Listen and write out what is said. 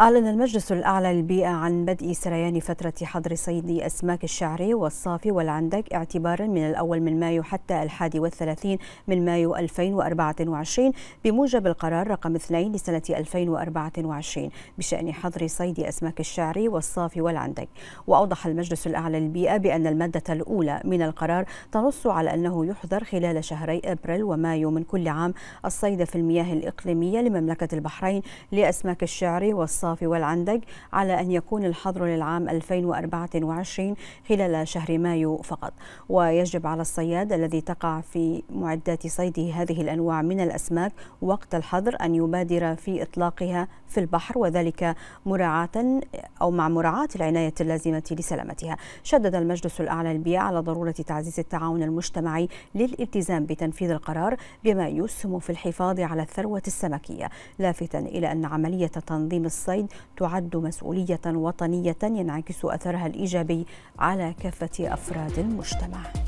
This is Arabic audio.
أعلن المجلس الأعلى للبيئة عن بدء سريان فترة حظر صيد أسماك الشعري والصافي والعندك اعتبارا من الأول من مايو حتى الحادي والثلاثين من مايو 2024 بموجب القرار رقم 2 لسنة 2024 بشأن حظر صيد أسماك الشعري والصافي والعندك وأوضح المجلس الأعلى للبيئة بأن المادة الأولى من القرار تنص على أنه يحظر خلال شهري أبريل ومايو من كل عام الصيد في المياه الإقليمية لمملكة البحرين لأسماك الشعري والصافي الصافي والعندق على أن يكون الحظر للعام 2024 خلال شهر مايو فقط. ويجب على الصياد الذي تقع في معدات صيده هذه الأنواع من الأسماك وقت الحظر أن يبادر في إطلاقها في البحر وذلك مراعاة أو مع مراعاة العناية اللازمة لسلامتها. شدد المجلس الأعلى للبيئة على ضرورة تعزيز التعاون المجتمعي للالتزام بتنفيذ القرار بما يسهم في الحفاظ على الثروة السمكية لافتا إلى أن عملية تنظيم الصيد الصيد تعد مسؤولية وطنية ينعكس أثرها الإيجابي على كافة أفراد المجتمع.